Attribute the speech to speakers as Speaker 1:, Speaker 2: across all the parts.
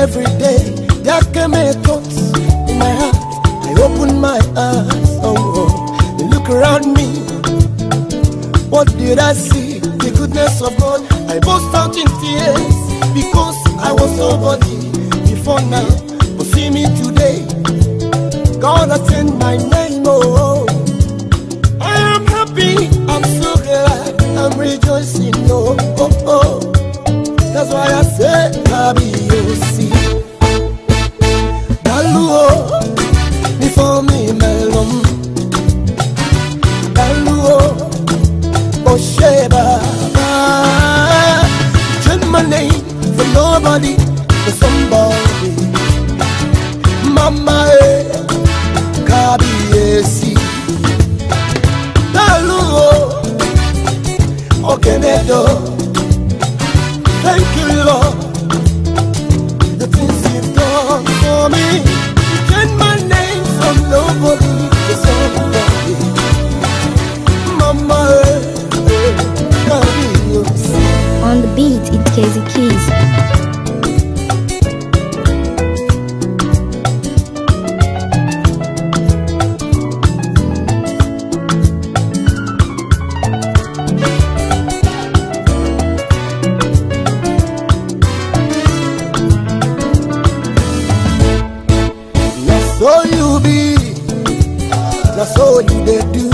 Speaker 1: every day. There came a thought in my heart. I opened my eyes, oh, oh, look around me. What did I see? The goodness of God. I burst out in tears because I was nobody before now. But see me today. God has changed my name, Dalu, oh, before me, melon. Dalu, oh, oh, Sheba. Change my name from nobody all you they do.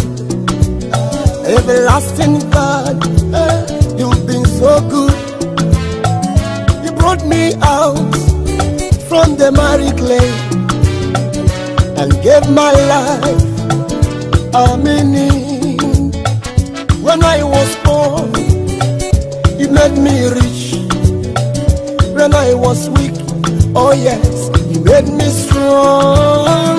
Speaker 1: Everlasting God, eh, you've been so good. You brought me out from the miry clay and gave my life a meaning. When I was poor, you made me rich. When I was weak, oh yes, you made me strong.